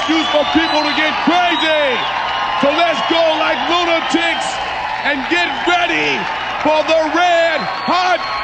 excuse for people to get crazy. So let's go like lunatics and get ready for the red hot.